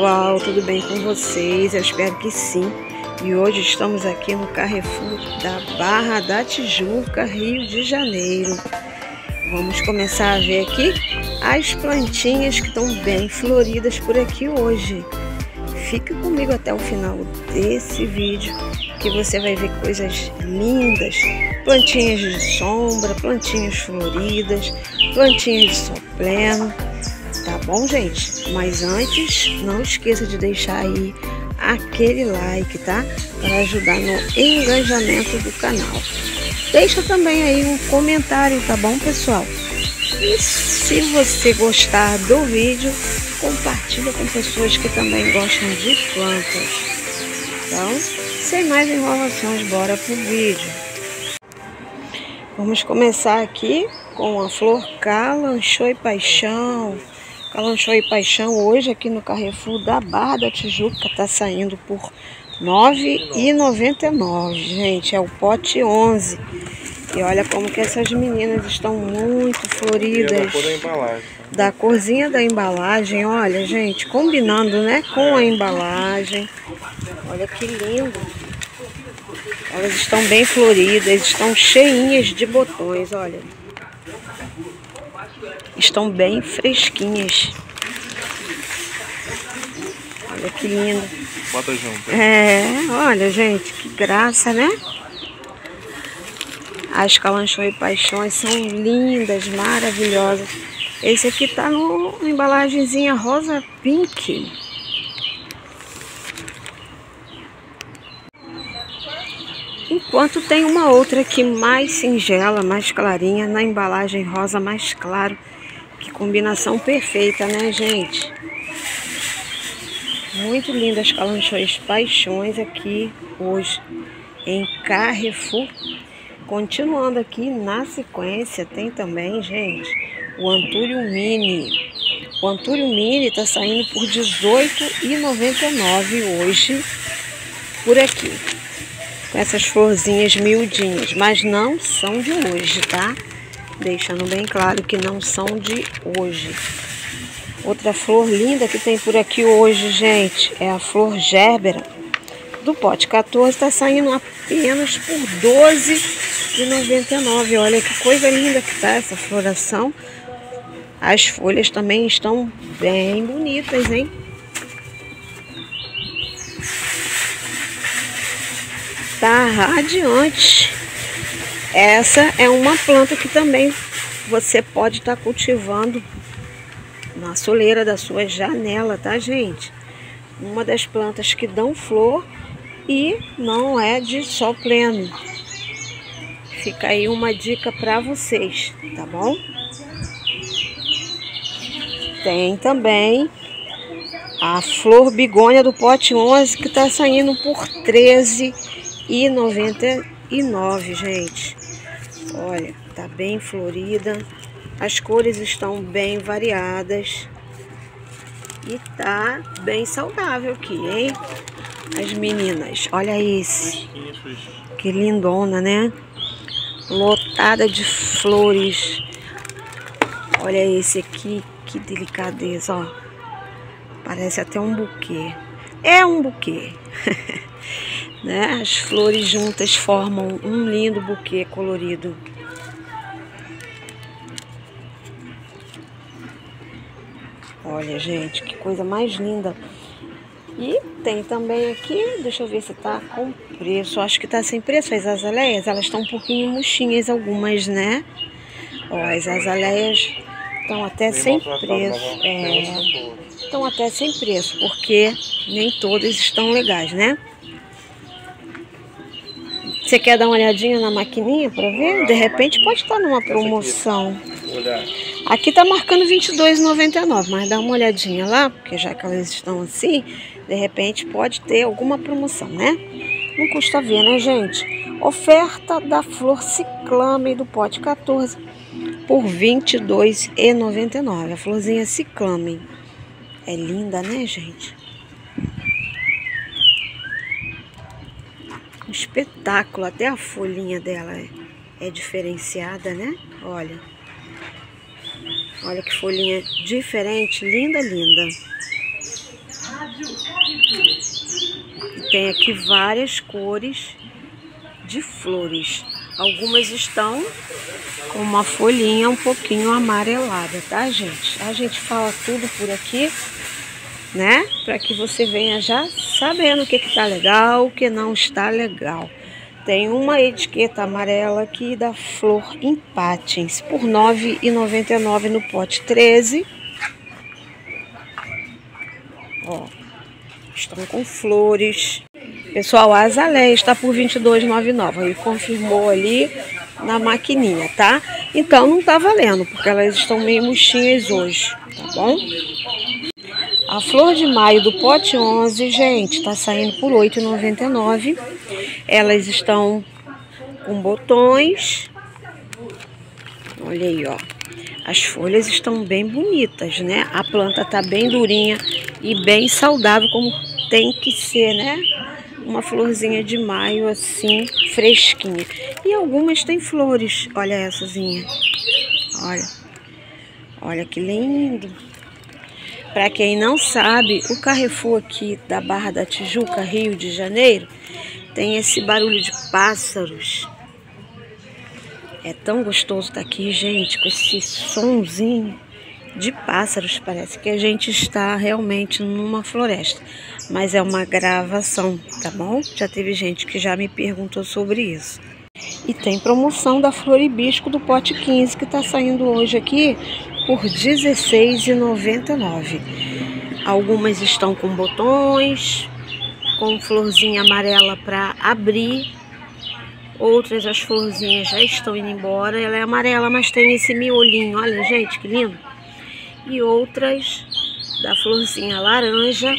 pessoal, tudo bem com vocês? Eu espero que sim. E hoje estamos aqui no Carrefour da Barra da Tijuca, Rio de Janeiro. Vamos começar a ver aqui as plantinhas que estão bem floridas por aqui hoje. Fique comigo até o final desse vídeo que você vai ver coisas lindas, plantinhas de sombra, plantinhas floridas, plantinhas de sol pleno Tá bom, gente? Mas antes, não esqueça de deixar aí aquele like, tá? Para ajudar no engajamento do canal. Deixa também aí um comentário, tá bom, pessoal? E se você gostar do vídeo, compartilha com pessoas que também gostam de plantas. Então, sem mais enrolações, bora pro vídeo. Vamos começar aqui com a flor calanchô e paixão. Calanchô e Paixão hoje aqui no Carrefour da Barra da Tijuca tá saindo por R$ 9,99, gente, é o pote 11. E olha como que essas meninas estão muito floridas. Da corzinha da embalagem, olha, gente, combinando, né, com a embalagem. Olha que lindo. Elas estão bem floridas, estão cheinhas de botões, olha estão bem fresquinhas. Olha que lindo. Bota junto. É, olha, gente, que graça, né? As calanchões e paixões são lindas, maravilhosas. Esse aqui tá no embalagenzinha rosa pink. Enquanto tem uma outra aqui mais singela, mais clarinha, na embalagem rosa mais claro. Combinação perfeita, né, gente? Muito lindas calanchões paixões aqui hoje em Carrefour. Continuando aqui na sequência, tem também, gente, o Antúrio Mini. O Antúrio Mini tá saindo por R$18,99 hoje por aqui. Com essas florzinhas miudinhas, mas não são de hoje, tá? Deixando bem claro que não são de hoje. Outra flor linda que tem por aqui hoje, gente, é a flor gerbera. Do pote 14 está saindo apenas por R$12,99. Olha que coisa linda que tá essa floração. As folhas também estão bem bonitas, hein? Tá radiante. Essa é uma planta que também você pode estar tá cultivando na soleira da sua janela, tá, gente? Uma das plantas que dão flor e não é de sol pleno. Fica aí uma dica para vocês, tá bom? Tem também a flor bigônia do pote 11 que está saindo por R$13,99, gente. Olha, tá bem florida. As cores estão bem variadas. E tá bem saudável aqui, hein? As meninas. Olha esse. Que lindona, né? Lotada de flores. Olha esse aqui. Que delicadeza, ó. Parece até um buquê. É um buquê. Né? As flores juntas formam um lindo buquê colorido. Olha, gente, que coisa mais linda. E tem também aqui, deixa eu ver se tá com preço. Acho que tá sem preço as azaleias. Elas estão um pouquinho murchinhas algumas, né? Ó, as azaleias estão até sem preço. É, estão até sem preço, porque nem todas estão legais, né? Você quer dar uma olhadinha na maquininha para ver? De repente pode estar numa promoção. Aqui tá marcando R$22,99, mas dá uma olhadinha lá, porque já que elas estão assim, de repente pode ter alguma promoção, né? Não custa ver, né, gente? Oferta da flor ciclame do pote 14 por R$22,99. A florzinha ciclame. É linda, né, gente? Um espetáculo. Até a folhinha dela é, é diferenciada, né? Olha. Olha que folhinha diferente, linda, linda. E tem aqui várias cores de flores. Algumas estão com uma folhinha um pouquinho amarelada, tá, gente? A gente fala tudo por aqui, né? Para que você venha já sabendo o que que tá legal, o que não está legal. Tem uma etiqueta amarela aqui da Flor Empatins por R$ 9,99 no pote 13. Ó, estão com flores. Pessoal, a azaleia está por R$ 22,99. Ele confirmou ali na maquininha, tá? Então não tá valendo, porque elas estão meio murchinhas hoje, tá bom? A flor de maio do pote 11, gente, tá saindo por R$ 8,99. Elas estão com botões. Olha aí, ó. As folhas estão bem bonitas, né? A planta tá bem durinha e bem saudável, como tem que ser, né? Uma florzinha de maio assim, fresquinha. E algumas têm flores. Olhaessazinha. Olha. Olha que lindo. Para quem não sabe, o Carrefour aqui da Barra da Tijuca, Rio de Janeiro, tem esse barulho de pássaros. É tão gostoso estar aqui, gente, com esse sonzinho de pássaros. Parece que a gente está realmente numa floresta. Mas é uma gravação, tá bom? Já teve gente que já me perguntou sobre isso. E tem promoção da Floribisco do pote 15 que está saindo hoje aqui por R$16,99. Algumas estão com botões, com florzinha amarela para abrir. Outras as florzinhas já estão indo embora. Ela é amarela, mas tem esse miolinho. Olha, gente, que lindo. E outras da florzinha laranja.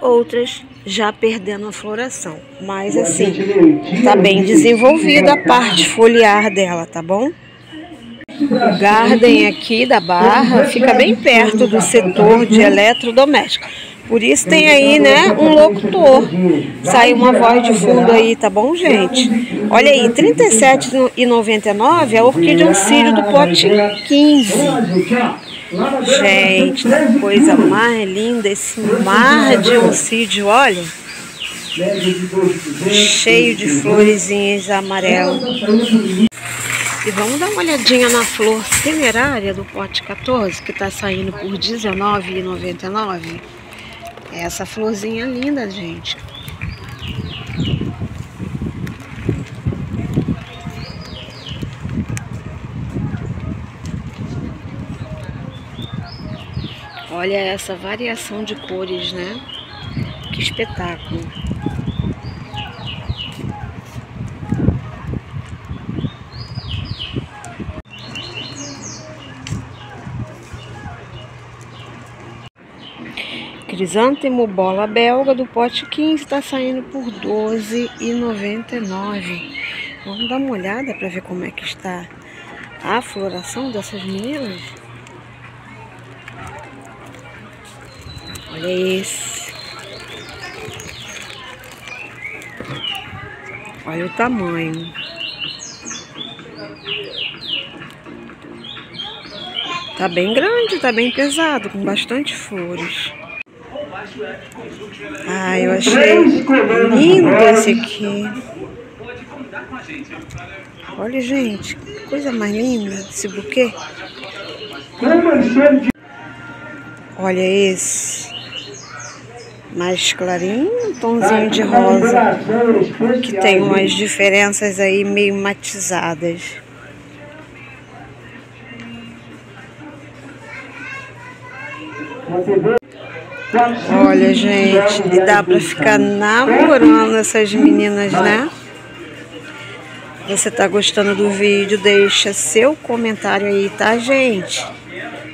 Outras já perdendo a floração. Mas assim, tá bem desenvolvida a parte foliar dela, tá bom? O Garden aqui da Barra fica bem perto do setor de eletrodoméstico. Por isso tem aí, né, um locutor. Sai uma voz de fundo aí, tá bom, gente? Olha aí, R$ 37,99 a orquídea oncídio do pote 15. Gente, que coisa mais linda esse mar de oncídio, olha. Cheio de florezinhas amarelas. E vamos dar uma olhadinha na flor cinerária do pote 14, que está saindo por R$19,99. É essa florzinha linda, gente. Olha essa variação de cores, né? Que espetáculo. Crisântemo bola belga do pote 15 está saindo por R$ 12,99. Vamos dar uma olhada para ver como é que está a floração dessas meninas. Olha esse. Olha o tamanho. Tá bem grande, tá bem pesado, com bastante flores. Ah, eu achei lindo esse aqui. Olha, gente, que coisa mais linda esse buquê. Olha esse. Mais clarinho, um tomzinho de rosa. Que tem umas diferenças aí meio matizadas. Olha, gente, dá pra ficar namorando essas meninas, né? Você tá gostando do vídeo? Deixa seu comentário aí, tá, gente?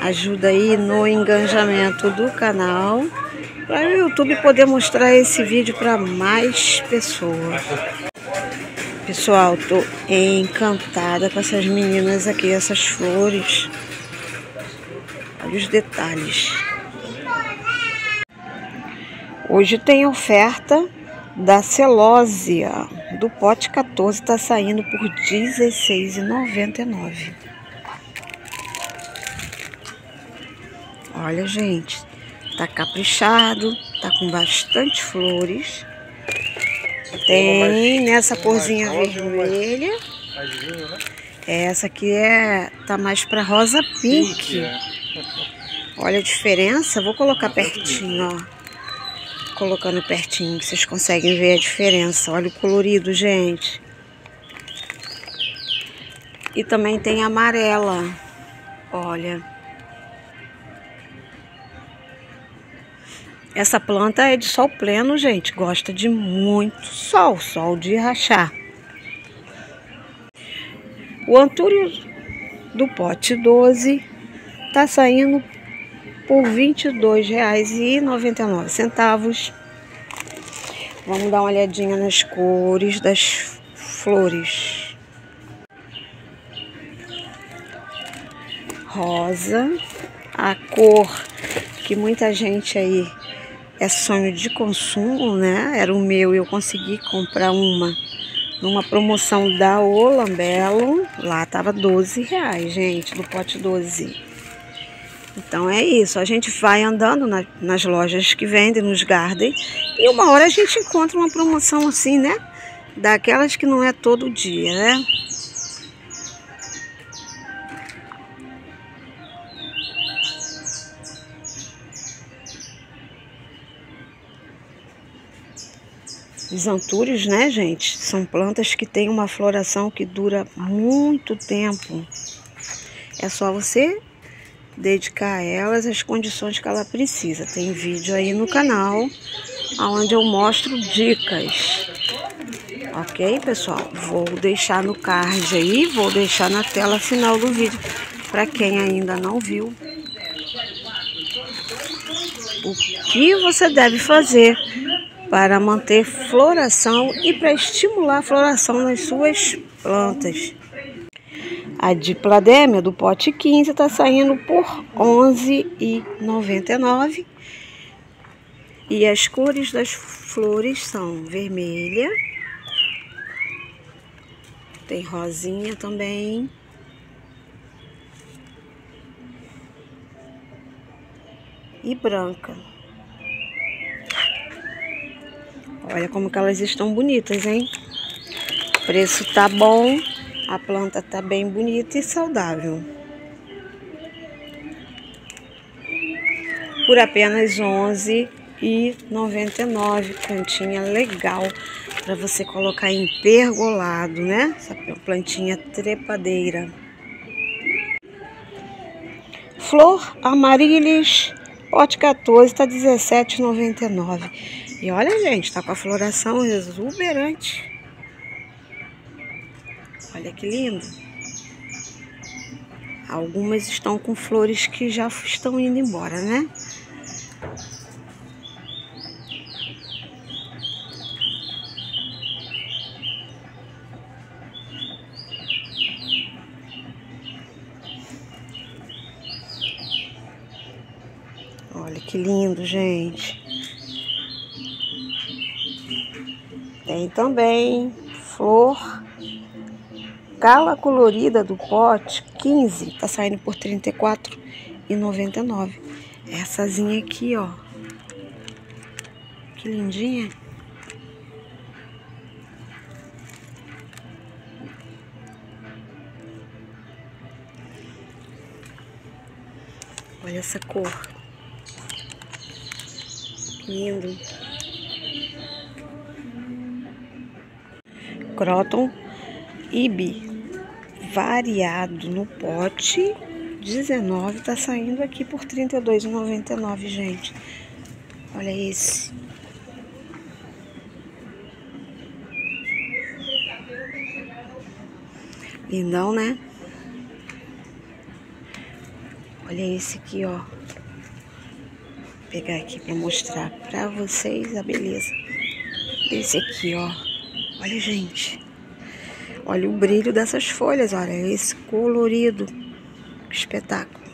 Ajuda aí no engajamento do canal para o YouTube poder mostrar esse vídeo para mais pessoas. Pessoal, tô encantada com essas meninas aqui, essas flores. Olha os detalhes. Hoje tem oferta da celósia do pote 14, está saindo por R$16,99. Olha, gente, Tá caprichado, tá com bastante flores. Tem nessa corzinha vermelha. Essa aqui é tá mais para rosa pink. Olha a diferença. Vou colocar pertinho, ó. Colocando pertinho, vocês conseguem ver a diferença. Olha o colorido, gente. E também tem amarela. Olha. Essa planta é de sol pleno, gente. Gosta de muito sol, sol de rachar. O antúrio do pote 12 tá saindo por R$ 22,99. Vamos dar uma olhadinha nas cores das flores. Rosa, a cor que muita gente aí é sonho de consumo, né? Era o meu e eu consegui comprar uma numa promoção da Olambelo. Lá tava 12 reais, gente, do pote 12. Então é isso, a gente vai andando na, nas lojas que vendem, nos garden, e uma hora a gente encontra uma promoção assim, né? Daquelas que não é todo dia, né? Os antúrios, né, gente, são plantas que têm uma floração que dura muito tempo. É só você dedicar a elas as condições que ela precisa. Tem vídeo aí no canal onde eu mostro dicas. Ok, pessoal? Vou deixar no card aí, vou deixar na tela final do vídeo para quem ainda não viu. O que você deve fazer para manter floração e para estimular a floração nas suas plantas. A dipladêmia do pote 15 está saindo por R$ 11,99. E as cores das flores são vermelha, tem rosinha também, e branca. Olha como que elas estão bonitas, hein? O preço tá bom, a planta tá bem bonita e saudável. Por apenas R$ 11,99. Plantinha legal para você colocar em pergolado, né? Essa plantinha trepadeira. Flor Amarilis, pote 14, tá R$17,99. E olha, gente, tá com a floração exuberante. Olha que lindo. Algumas estão com flores que já estão indo embora, né? Olha que lindo, gente. Tem também flor cala colorida do pote 15, tá saindo por R$ 34,99.Essazinha aqui, ó. Que lindinha. Olha essa cor. Lindo. Croton Ibi variado no pote 19 tá saindo aqui por R$ 32,99, gente. Olha esse. Lindão, né? Olha esse aqui, ó. Vou pegar aqui para mostrar para vocês a beleza desse aqui, ó. Olha, gente. Olha o brilho dessas folhas, olha esse colorido. Que espetáculo.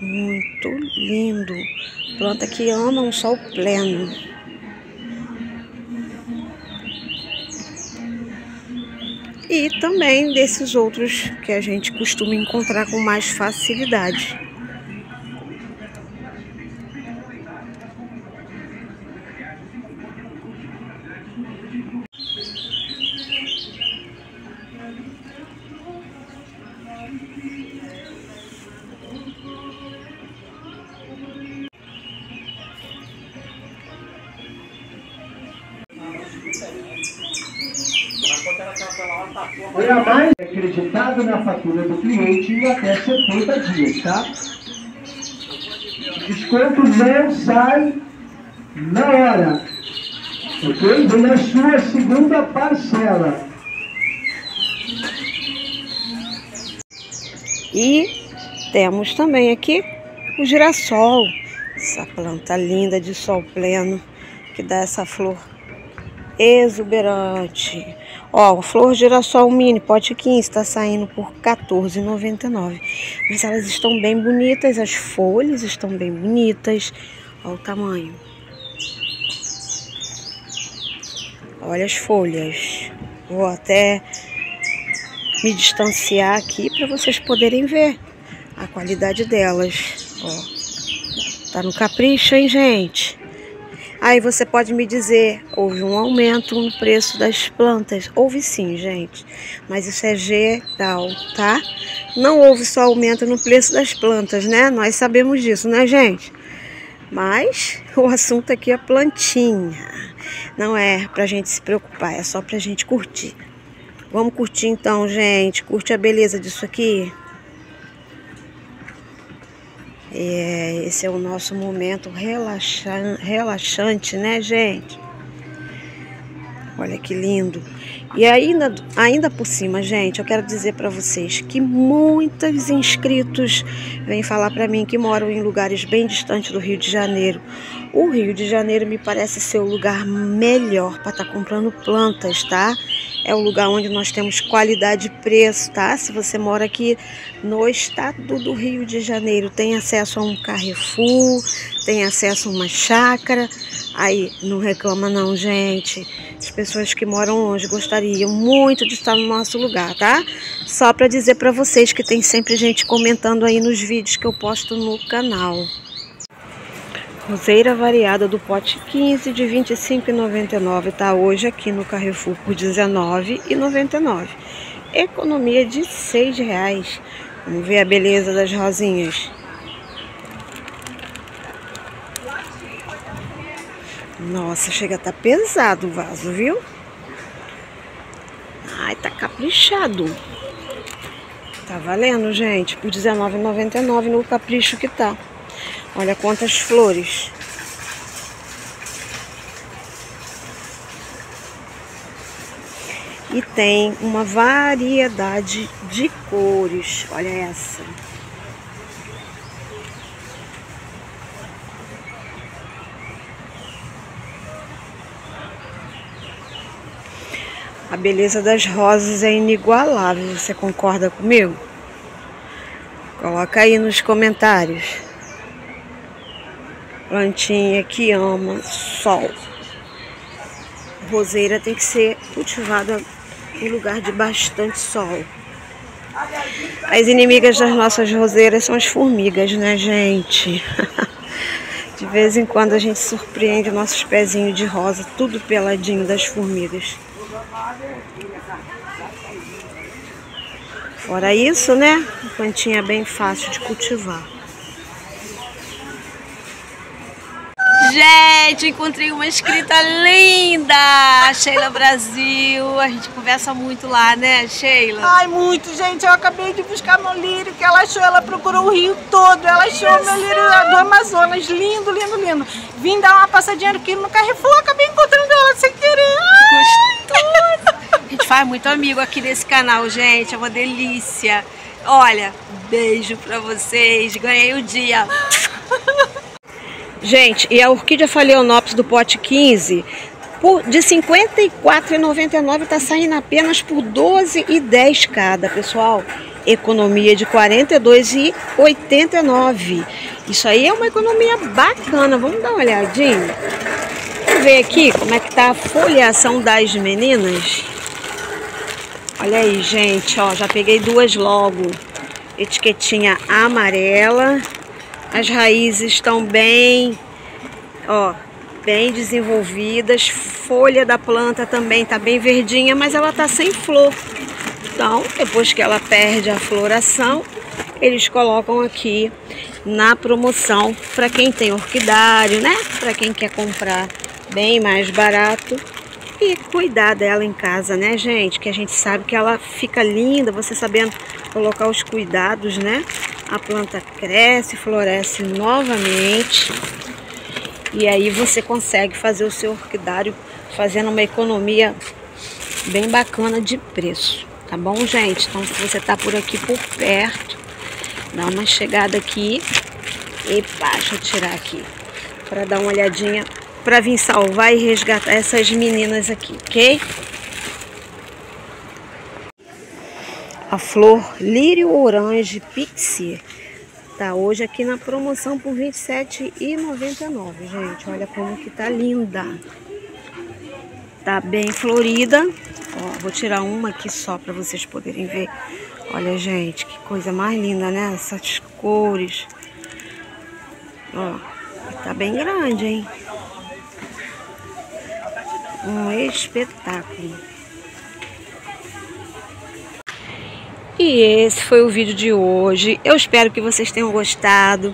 Muito lindo. Planta que ama um sol pleno. E também desses outros que a gente costuma encontrar com mais facilidade. Fatura do cliente em até 70 dias, tá? Desconto não sai na hora, ok? Vem na sua segunda parcela. E temos também aqui o girassol, essa planta linda de sol pleno que dá essa flor exuberante. Ó, flor girassol mini, pote 15, está saindo por R$14,99. Mas elas estão bem bonitas, as folhas estão bem bonitas. Olha o tamanho. Olha as folhas. Vou até me distanciar aqui para vocês poderem ver a qualidade delas. Ó, tá no capricho, hein, gente? Aí você pode me dizer, houve um aumento no preço das plantas. Houve sim, gente, mas isso é geral, tá? Não houve só aumento no preço das plantas, né? Nós sabemos disso, né, gente? Mas o assunto aqui é plantinha. Não é pra gente se preocupar, é só pra gente curtir. Vamos curtir então, gente. Curte a beleza disso aqui. É, esse é o nosso momento relaxante, relaxante, né, gente? Olha que lindo. E ainda, ainda por cima, gente, eu quero dizer para vocês que muitos inscritos vêm falar para mim que moram em lugares bem distantes do Rio de Janeiro. O Rio de Janeiro me parece ser o lugar melhor para estar tá comprando plantas, tá? é o lugar onde nós temos qualidade e preço, tá? Se você mora aqui no estado do Rio de Janeiro, tem acesso a um Carrefour, tem acesso a uma chácara, aí não reclama não, gente. As pessoas que moram longe gostariam muito de estar no nosso lugar, tá? Só para dizer para vocês que tem sempre gente comentando aí nos vídeos que eu posto no canal. Roseira variada do pote 15 de R$ 25,99 tá hoje aqui no Carrefour por R$ 19,99. Economia de R$ reais. Vamos ver a beleza das rosinhas. Nossa, chega a tá pesado o vaso, viu? Ai, tá caprichado. Tá valendo, gente, por R$19,99 no capricho que tá. Olha quantas flores. E tem uma variedade de cores. Olha essa. A beleza das rosas é inigualável. Você concorda comigo? Coloca aí nos comentários. Plantinha que ama sol. Roseira tem que ser cultivada em lugar de bastante sol. As inimigas das nossas roseiras são as formigas, né, gente? De vez em quando a gente surpreende nossos pezinhos de rosa, tudo peladinho das formigas. Fora isso, né? Plantinha bem fácil de cultivar. Gente, encontrei uma escrita linda, Sheila Brasil. A gente conversa muito lá, né, Sheila? Ai, muito, gente. Eu acabei de buscar meu lírio que ela achou. Ela procurou o rio todo. Ela achou Isso. meu lírio do Amazonas. Lindo, lindo, lindo. Vim dar uma passadinha aqui no Carrefour. Acabei encontrando ela sem querer. Gostoso. A gente faz muito amigo aqui nesse canal, gente. É uma delícia. Olha, beijo pra vocês. Ganhei o dia. Gente, e a orquídea phalaenopsis do pote 15, por, de R$ 54,99 está saindo apenas por R$ 12,10 cada, pessoal. Economia de R$ 42,89. Isso aí é uma economia bacana. Vamos dar uma olhadinha. Vamos ver aqui como é que tá a folheação das meninas. Olha aí, gente, ó, já peguei duas logo. Etiquetinha amarela. As raízes estão bem, ó, bem desenvolvidas. Folha da planta também está bem verdinha, mas ela está sem flor. Então, depois que ela perde a floração, eles colocam aqui na promoção para quem tem orquidário, né? Para quem quer comprar bem mais barato, e cuidar dela em casa, né, gente? Que a gente sabe que ela fica linda, você sabendo colocar os cuidados, né? A planta cresce, floresce novamente. E aí você consegue fazer o seu orquidário fazendo uma economia bem bacana de preço. Tá bom, gente? Então, se você tá por aqui por perto, dá uma chegada aqui. Epa, deixa eu tirar aqui. Para dar uma olhadinha para vir salvar e resgatar essas meninas aqui, ok? A flor lírio orange pixie tá hoje aqui na promoção por R$ 27,99, gente. Olha como que tá linda. Tá bem florida. Ó, vou tirar uma aqui só para vocês poderem ver. Olha, gente, que coisa mais linda, né? Essas cores. Ó, tá bem grande, hein? um espetáculo. E esse foi o vídeo de hoje. Eu espero que vocês tenham gostado.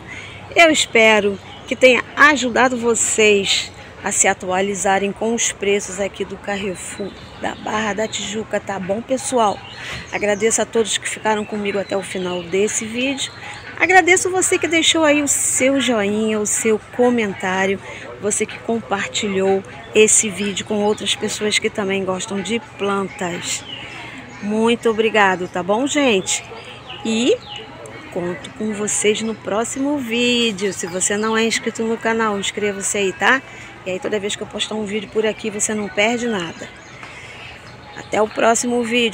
Eu espero que tenha ajudado vocês a se atualizarem com os preços aqui do Carrefour da Barra da Tijuca, tá bom, pessoal? Agradeço a todos que ficaram comigo até o final desse vídeo. Agradeço você que deixou aí o seu joinha, o seu comentário, você que compartilhou esse vídeo com outras pessoas que também gostam de plantas. Muito obrigado, tá bom, gente? E conto com vocês no próximo vídeo. Se você não é inscrito no canal, inscreva-se aí, tá? E aí toda vez que eu postar um vídeo por aqui, você não perde nada. Até o próximo vídeo.